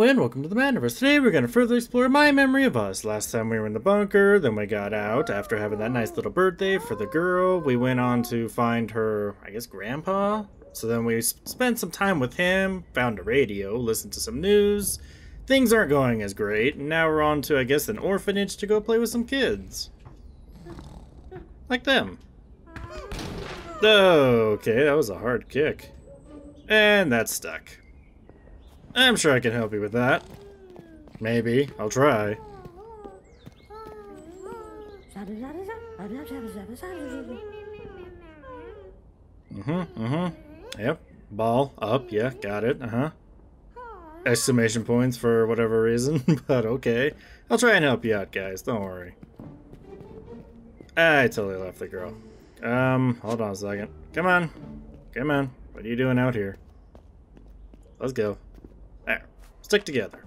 Hello and welcome to the Mattniverse. Today we're going to further explore my memory of us. Last time we were in the bunker, then we got out after having that nice little birthday for the girl. We went on to find her, I guess, grandpa? So then we spent some time with him, found a radio, listened to some news. Things aren't going as great, and now we're on to, I guess, an orphanage to go play with some kids. Like them. Oh, Okay, that was a hard kick. And that's stuck. I'm sure I can help you with that. Maybe. I'll try. Mm-hmm, mm-hmm. Yep. Ball up, yeah, got it, uh-huh. Exclamation points for whatever reason, but okay. I'll try and help you out, guys, don't worry. I totally left the girl. Um, hold on a second. Come on. Come on. What are you doing out here? Let's go. There. Stick together.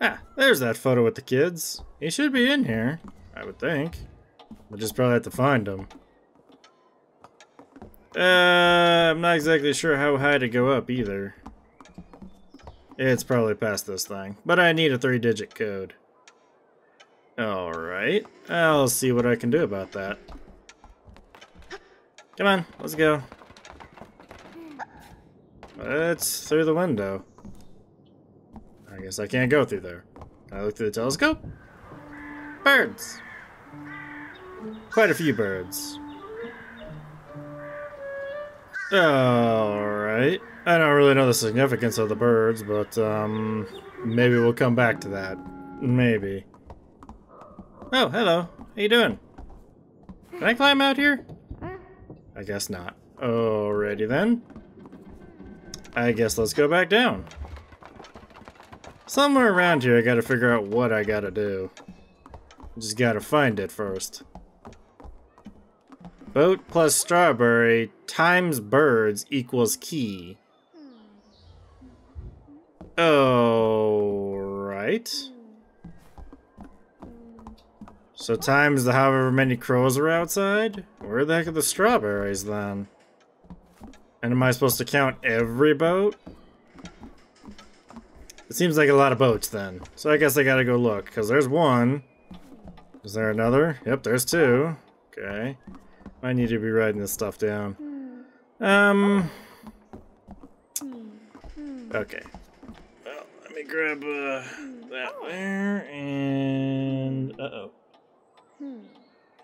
Ah, there's that photo with the kids. He should be in here, I would think. We'll just probably have to find him. Uh, I'm not exactly sure how high to go up either. It's probably past this thing, but I need a three-digit code. Alright, I'll see what I can do about that. Come on, let's go. It's through the window. I guess I can't go through there. Can I look through the telescope? Birds! Quite a few birds. Alright. I don't really know the significance of the birds, but um, maybe we'll come back to that. Maybe. Oh, hello. How you doing? Can I climb out here? I guess not. Alrighty then. I guess let's go back down. Somewhere around here I gotta figure out what I gotta do. Just gotta find it first. Boat plus strawberry times birds equals key. Oh, right. So times the however many crows are outside? Where the heck are the strawberries then? And am I supposed to count every boat? It seems like a lot of boats then. So I guess I gotta go look, because there's one. Is there another? Yep, there's two. Okay. I need to be writing this stuff down. Um. Okay. Well, let me grab uh, that there, and... Uh-oh.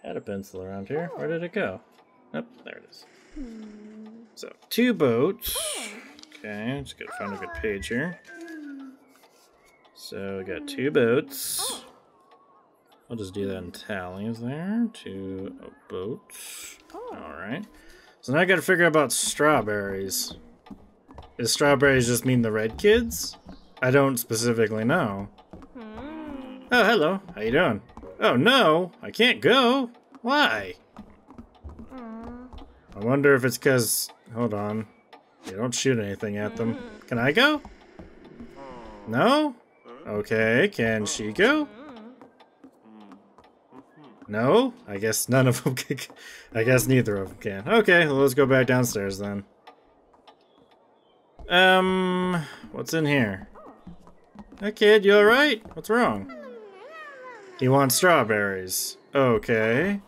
Had a pencil around here. Where did it go? Yep, oh, there it is. So, two boats. Okay, just gotta find a good page here. So, we got hmm. two boats. Oh. I'll just do that in tallies there. Two boats. Oh. Alright. So now I gotta figure out about strawberries. Does strawberries just mean the red kids? I don't specifically know. Hmm. Oh, hello. How you doing? Oh no, I can't go. Why? Hmm. I wonder if it's because... Hold on. You don't shoot anything at them. Can I go? No? Okay, can she go? No? I guess none of them can. I guess neither of them can. Okay, well, let's go back downstairs then. Um, what's in here? Hey kid, you alright? What's wrong? He wants strawberries. Okay.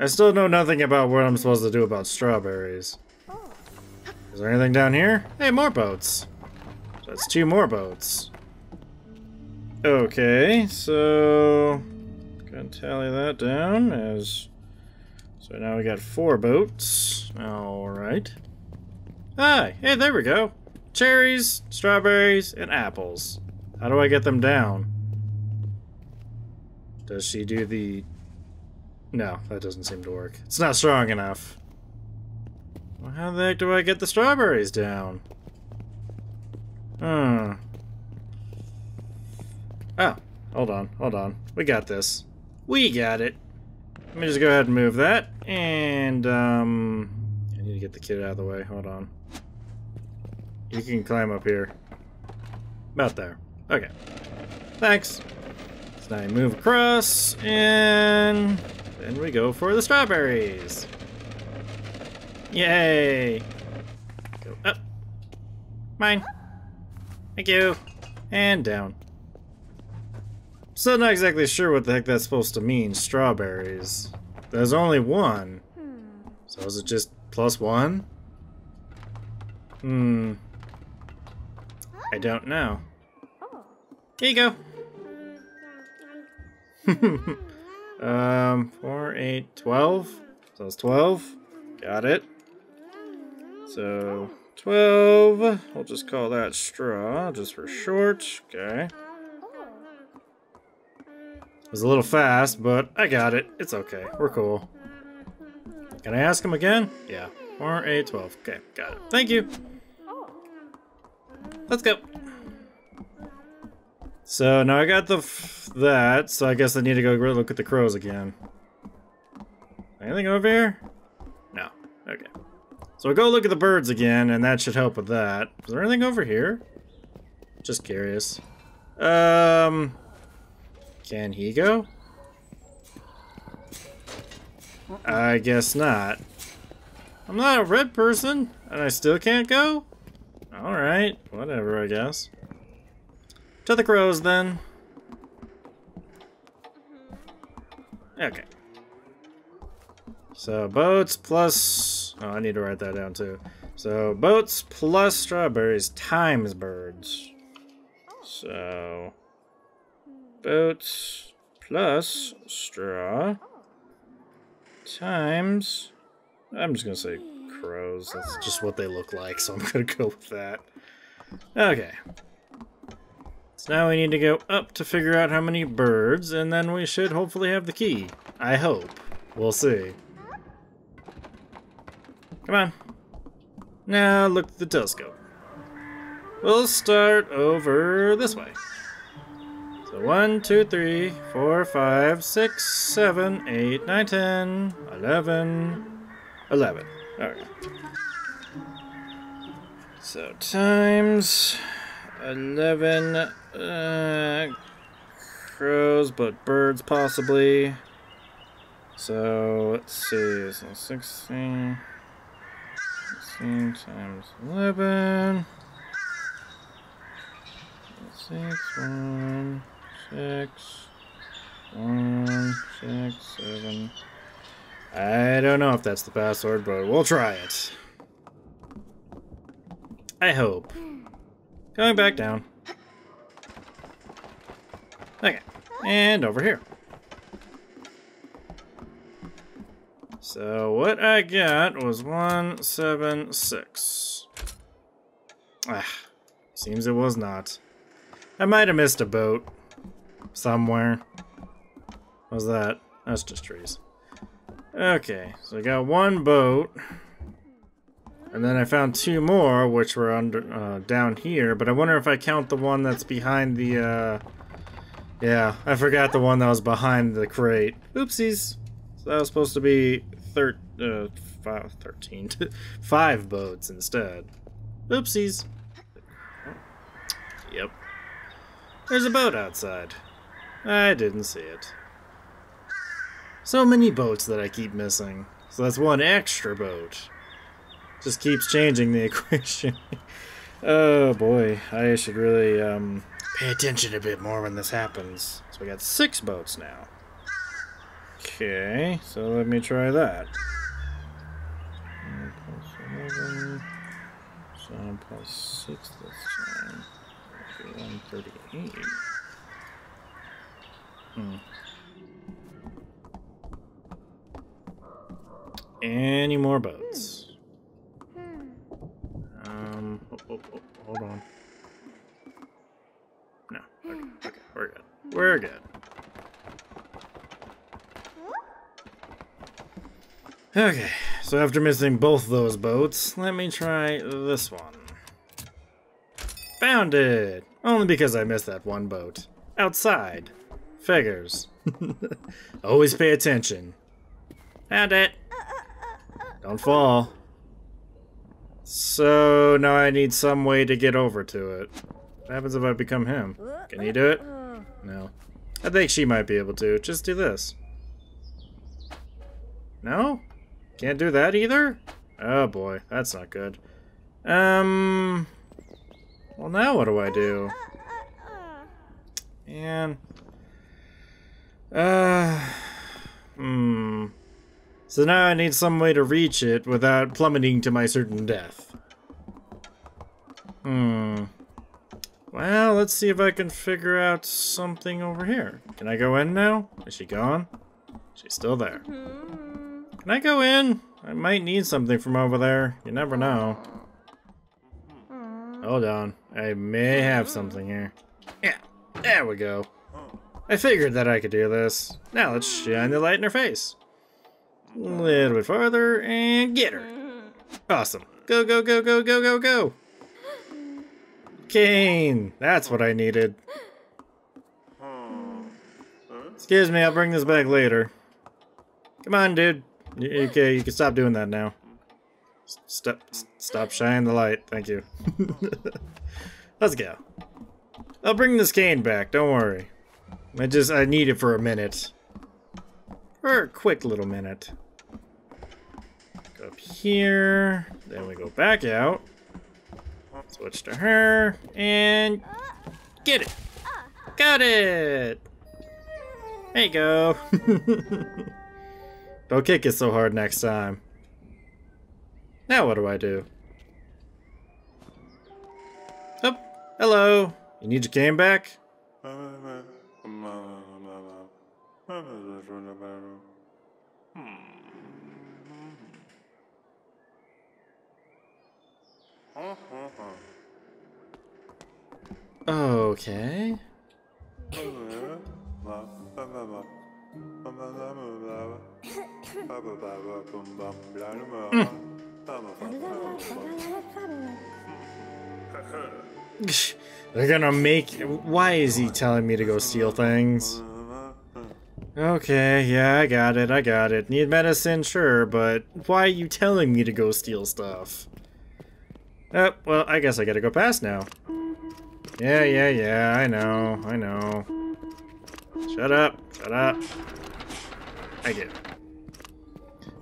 I still know nothing about what I'm supposed to do about strawberries. Is there anything down here? Hey, more boats. That's two more boats. Okay, so... Gonna tally that down as... So now we got four boats. Alright. Hi, hey, there we go. Cherries, strawberries, and apples. How do I get them down? Does she do the... No, that doesn't seem to work. It's not strong enough. Well, how the heck do I get the strawberries down? Hmm. Oh, hold on, hold on. We got this. We got it. Let me just go ahead and move that. And, um... I need to get the kid out of the way. Hold on. You can climb up here. About there. Okay. Thanks. So now you move across, and then we go for the strawberries. Yay! Go up. Mine. Thank you. And down. Still not exactly sure what the heck that's supposed to mean, strawberries. There's only one. So is it just plus one? Hmm. I don't know. Here you go. um, four, eight, twelve. So it's twelve. Got it. So, 12. We'll just call that straw, just for short. Okay. Was a little fast, but I got it. It's okay. We're cool. Can I ask him again? Yeah. 4, 8, 12. Okay, got it. Thank you. Let's go. So now I got the that, so I guess I need to go look at the crows again. Anything over here? No. Okay. So go look at the birds again, and that should help with that. Is there anything over here? Just curious. Um, can he go? I guess not. I'm not a red person, and I still can't go? Alright, whatever, I guess. To the crows, then. Okay. So, boats plus Oh, I need to write that down too. So, boats plus strawberries times birds. So, boats plus straw times... I'm just to say crows. That's just what they look like, so I'm to go with that. Okay. So now we need to go up to figure out how many birds, and then we should hopefully have the key. I hope. We'll see. Come on. Now look at the telescope. We'll start over this way. So 1, 2, 3, 4, 5, 6, 7, 8, 9, 10, 11, 11. Alright. So times 11 uh, crows, but birds possibly. So let's see, so 16. 16 times 11. 6, 1, 6, 1, 6, 7. I don't know if that's the password, but we'll try it. I hope. Going back down. Okay. And over here. So what I got was 176. Ah, seems it was not. I might have missed a boat. Somewhere. What was that? That's just trees. Okay, so I got one boat. And then I found two more, which were under uh, down here. But I wonder if I count the one that's behind the... Uh... Yeah, I forgot the one that was behind the crate. Oopsies. So that was supposed to be thir uh, five, 13, five boats instead. Oopsies. Yep. There's a boat outside. I didn't see it. So many boats that I keep missing. So that's one extra boat. Just keeps changing the equation. oh boy, I should really um, pay attention a bit more when this happens. So we got six boats now. Okay, so let me try that. 11, 7 plus 6 this time. 138. Hmm. Any more boats? Um, oh, oh, oh, hold on. No, okay, okay, we're good. We're good. Okay, so after missing both those boats, let me try this one. Found it! Only because I missed that one boat. Outside. Figures. Always pay attention. Found it! Don't fall. So now I need some way to get over to it. What happens if I become him? Can he do it? No. I think she might be able to. Just do this. No? Can't do that either? Oh boy, that's not good. Um, Well, now what do I do? Man. Uh. Hmm. So now I need some way to reach it without plummeting to my certain death. Hmm. Well, let's see if I can figure out something over here. Can I go in now? Is she gone? She's still there. Can I go in? I might need something from over there. You never know. Hold on. I may have something here. Yeah, there we go. I figured that I could do this. Now let's shine the light in her face. A little bit farther and get her. Awesome. Go, go, go, go, go, go, go. cane. That's what I needed. Excuse me, I'll bring this back later. Come on, dude. Okay, you can stop doing that now. Stop, stop shining the light. Thank you. Let's go. I'll bring this cane back. Don't worry. I just, I need it for a minute. For a quick little minute. Go up here. Then we go back out. Switch to her. And get it. Got it. There you go. Don't kick it so hard next time. Now what do I do? Oh, hello. You need your game back? Uh, Okay. They're gonna make. Why is he telling me to go steal things? Okay, yeah, I got it, I got it. Need medicine, sure, but why are you telling me to go steal stuff? Oh, well, I guess I gotta go past now. Yeah, yeah, yeah, I know, I know. Shut up, shut up. I get it.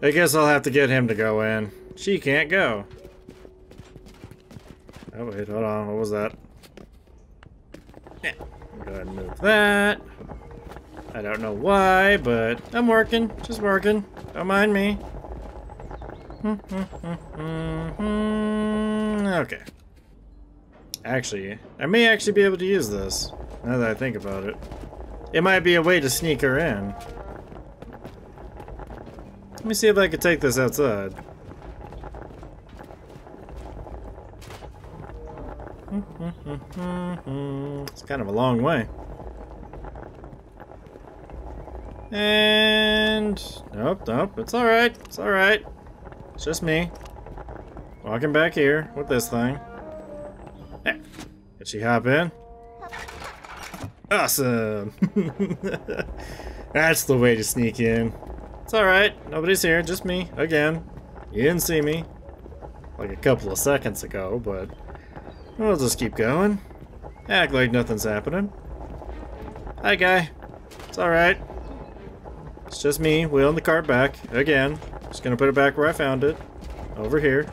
I guess I'll have to get him to go in. She can't go. Oh wait, hold on, what was that? Yeah, go ahead and move that. I don't know why, but I'm working, just working. Don't mind me. okay. Actually, I may actually be able to use this, now that I think about it. It might be a way to sneak her in. Let me see if I can take this outside. It's kind of a long way. And... Nope, nope, it's alright, it's alright. It's just me. Walking back here with this thing. Hey, Did she hop in? Awesome! That's the way to sneak in. It's alright, nobody's here, just me, again. You didn't see me. Like a couple of seconds ago, but... We'll just keep going. Act like nothing's happening. Hi, guy. It's alright. It's just me, wheeling the cart back, again. Just gonna put it back where I found it. Over here.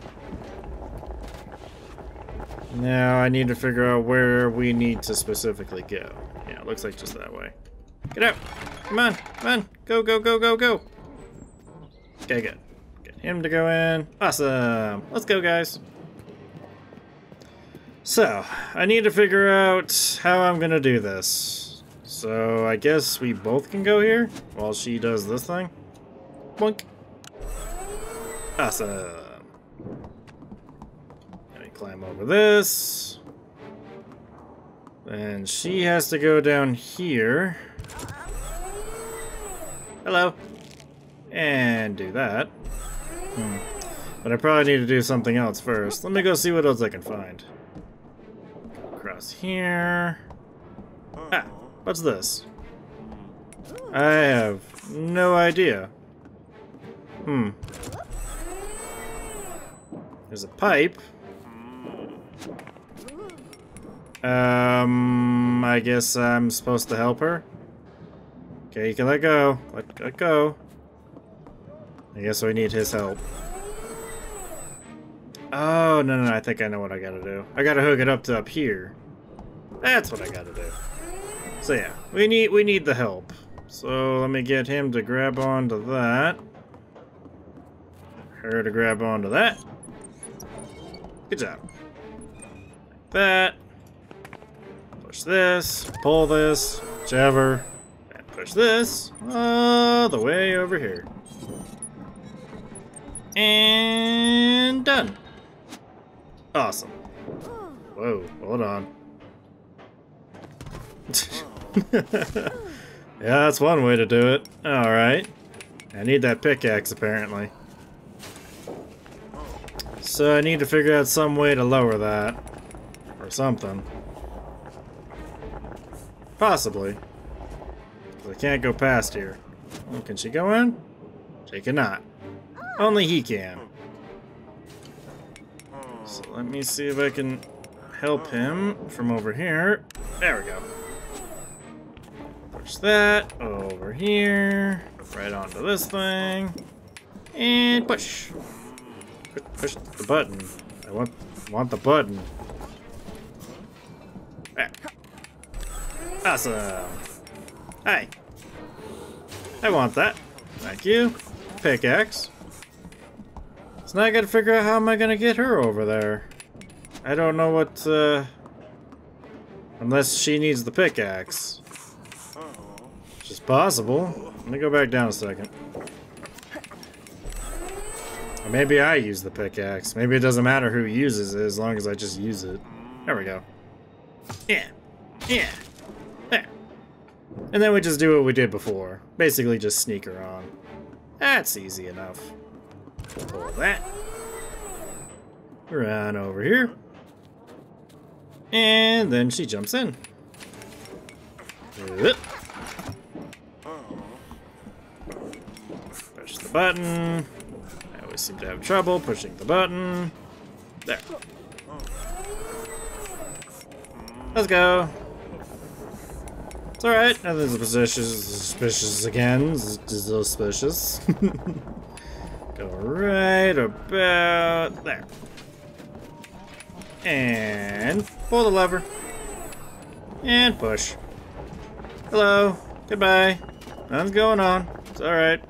Now I need to figure out where we need to specifically go. Yeah, it looks like just that way. Get out! Come on! Come on! Go, go, go, go, go! Okay, good. Get him to go in. Awesome! Let's go, guys. So, I need to figure out how I'm gonna do this. So, I guess we both can go here while she does this thing. Boink. Awesome. Let me climb over this. And she has to go down here. Hello and do that. Hmm. But I probably need to do something else first. Let me go see what else I can find. Here. Ah, what's this? I have no idea. Hmm. There's a pipe. Um, I guess I'm supposed to help her. Okay, you can let go. Let, let go. I guess we need his help. Oh, no, no, no, I think I know what I gotta do. I gotta hook it up to up here. That's what I gotta do. So yeah, we need we need the help. So let me get him to grab onto that. Her to grab onto that. Good job. That. Push this, pull this, whichever. And push this all the way over here. And done. Awesome. Whoa, hold on. yeah, that's one way to do it. Alright. I need that pickaxe, apparently. So I need to figure out some way to lower that. Or something. Possibly. I can't go past here. Oh, can she go in? She cannot. Only he can. So let me see if I can help him from over here. There we go. Push that over here. Right onto this thing. And push. Push the button. I want want the button. There. Awesome. Hey. I want that. Thank you. Pickaxe. So now I gotta figure out how am I gonna get her over there. I don't know what, uh... Unless she needs the pickaxe. Possible. Let me go back down a second. Or maybe I use the pickaxe. Maybe it doesn't matter who uses it as long as I just use it. There we go. Yeah. Yeah. There. And then we just do what we did before. Basically just sneak her on. That's easy enough. Pull that. Run over here. And then she jumps in. Push the button. I always seem to have trouble pushing the button. There. Let's go. It's alright. Nothing suspicious, suspicious again. It's Suspicious. go right about there. And pull the lever. And push. Hello. Goodbye. Nothing's going on. It's alright.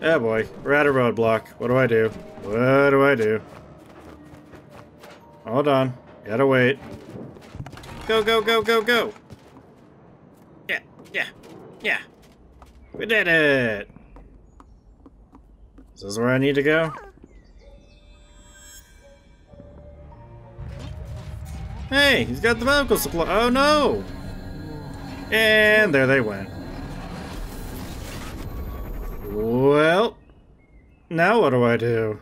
Oh boy, we're at a roadblock. What do I do? What do I do? Hold on. Gotta wait. Go, go, go, go, go! Yeah, yeah, yeah. We did it! Is this where I need to go? Hey, he's got the medical supply. Oh no! And there they went. Well, now what do I do?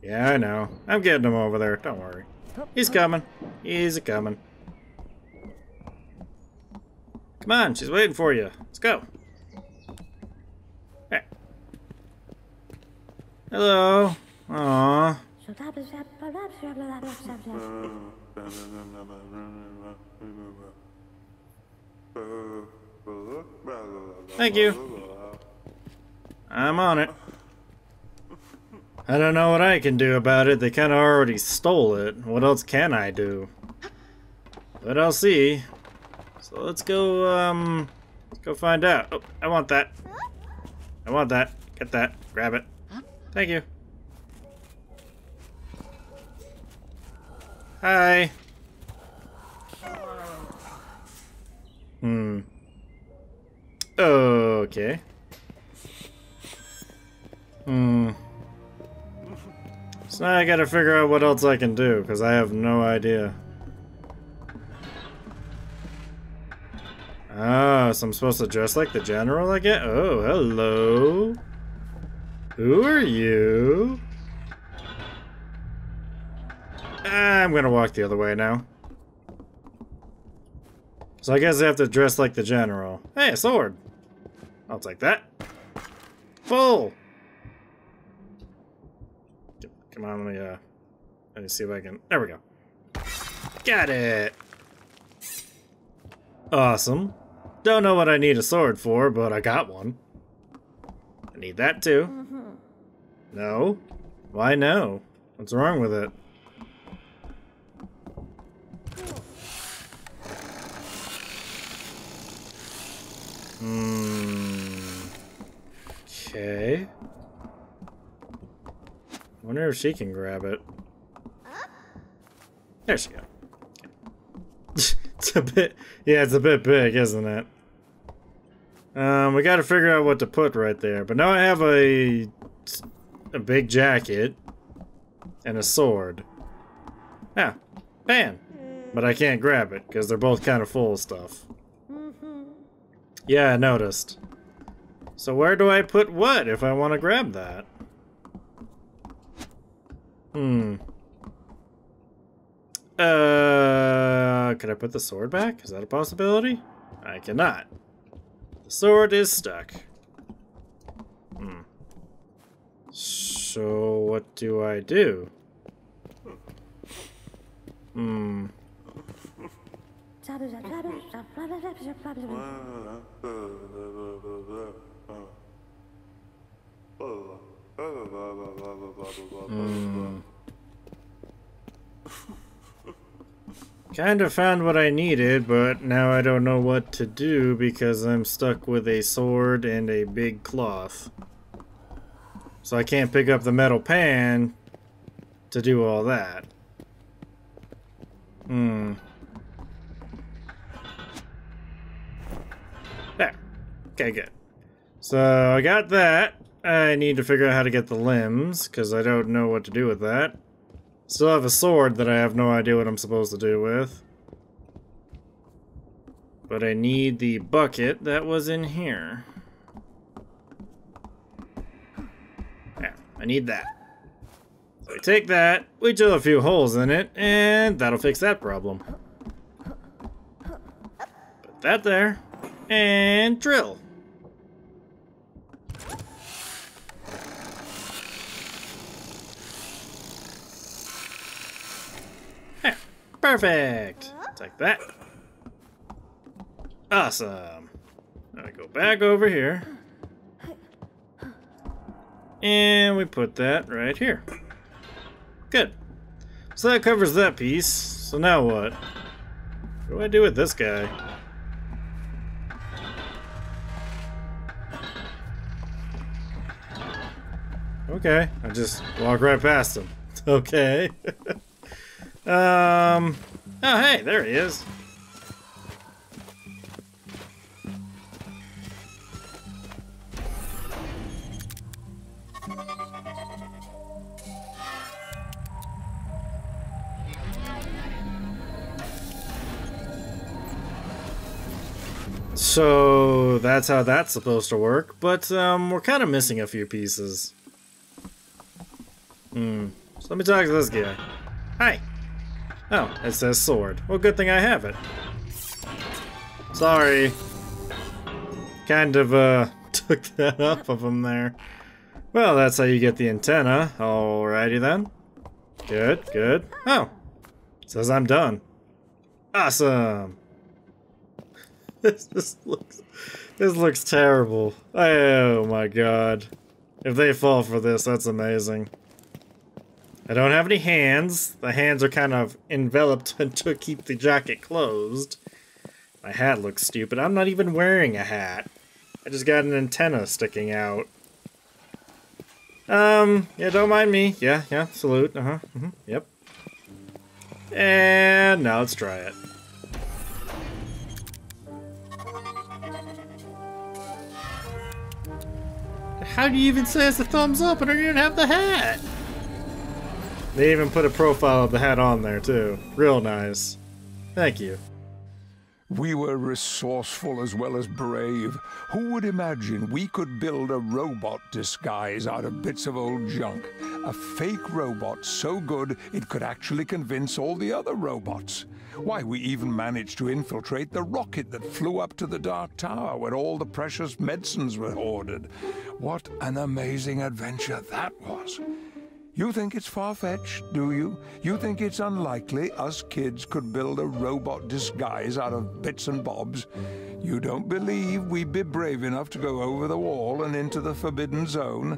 Yeah, I know. I'm getting him over there. Don't worry. He's coming. He's a coming. Come on, she's waiting for you. Let's go. Hey. Hello. Aww. Thank you. I'm on it. I don't know what I can do about it. They kind of already stole it. What else can I do? But I'll see. So let's go, um, let's go find out. Oh, I want that. I want that. Get that. Grab it. Thank you. Hi. Hmm. Okay. Hmm. So now I gotta figure out what else I can do, because I have no idea. Ah, so I'm supposed to dress like the general I again? Oh, hello. Who are you? I'm gonna walk the other way now. So I guess I have to dress like the general. Hey, a sword! I'll take that. Full! Come on, let me, uh, let me see if I can, there we go. Got it! Awesome. Don't know what I need a sword for, but I got one. I need that too. No. Why no? What's wrong with it? Hmm. Okay. I Wonder if she can grab it. There she go. it's a bit, yeah, it's a bit big, isn't it? Um, we gotta figure out what to put right there. But now I have a, a big jacket and a sword. Yeah, pan. But I can't grab it because they're both kind of full of stuff. Yeah, I noticed. So where do I put what if I want to grab that? Hmm. Uh, can I put the sword back? Is that a possibility? I cannot. The sword is stuck. Hmm. So what do I do? Hmm. Mm. kind of found what I needed, but now I don't know what to do because I'm stuck with a sword and a big cloth. So I can't pick up the metal pan to do all that. Hmm. There. Okay, good. So I got that. I need to figure out how to get the limbs, because I don't know what to do with that. Still have a sword that I have no idea what I'm supposed to do with. But I need the bucket that was in here. Yeah, I need that. So we take that, we drill a few holes in it, and that'll fix that problem. Put that there, and drill. Perfect! Take that. Awesome. Now go back over here. And we put that right here. Good. So that covers that piece. So now what? What do I do with this guy? Okay, I just walk right past him. Okay. Um. Oh, hey, there he is. So that's how that's supposed to work, but um, we're kind of missing a few pieces. Hmm. So let me talk to this guy. Hi. Oh, it says sword. Well, good thing I have it. Sorry. Kind of, uh, took that up of him there. Well, that's how you get the antenna. Alrighty then. Good, good. Oh. Says I'm done. Awesome. this, this looks... This looks terrible. Oh my god. If they fall for this, that's amazing. I don't have any hands. The hands are kind of enveloped to keep the jacket closed. My hat looks stupid. I'm not even wearing a hat. I just got an antenna sticking out. Um, yeah, don't mind me. Yeah, yeah, salute. Uh-huh, mm -hmm, yep. And now let's try it. How do you even say it's a thumbs up? I don't even have the hat! They even put a profile of the hat on there, too. Real nice. Thank you. We were resourceful as well as brave. Who would imagine we could build a robot disguise out of bits of old junk? A fake robot so good it could actually convince all the other robots. Why, we even managed to infiltrate the rocket that flew up to the Dark Tower where all the precious medicines were hoarded. What an amazing adventure that was! You think it's far-fetched, do you? You think it's unlikely us kids could build a robot disguise out of bits and bobs? You don't believe we'd be brave enough to go over the wall and into the Forbidden Zone?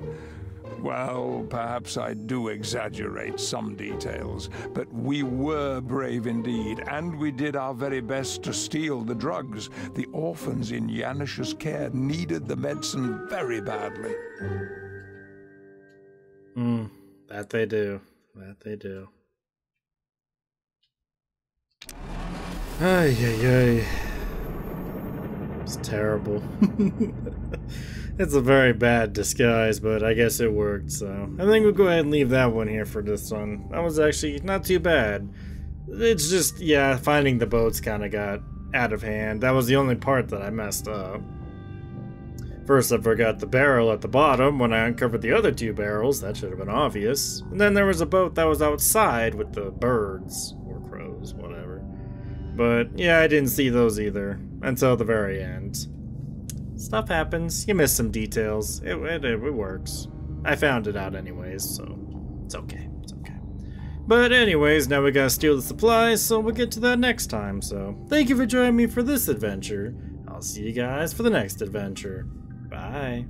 Well, perhaps I do exaggerate some details, but we were brave indeed, and we did our very best to steal the drugs. The orphans in Janish's care needed the medicine very badly. Hmm, that they do. That they do. Ay, ay, ay. It's terrible. it's a very bad disguise, but I guess it worked, so... I think we'll go ahead and leave that one here for this one. That was actually not too bad. It's just, yeah, finding the boats kind of got out of hand. That was the only part that I messed up. First, I forgot the barrel at the bottom. When I uncovered the other two barrels, that should have been obvious. And then there was a boat that was outside with the birds, or crows, whatever. But yeah, I didn't see those either until the very end. Stuff happens. You miss some details. It, it, it works. I found it out anyways, so it's okay. It's okay. But anyways, now we gotta steal the supplies, so we'll get to that next time. So thank you for joining me for this adventure. I'll see you guys for the next adventure. Bye.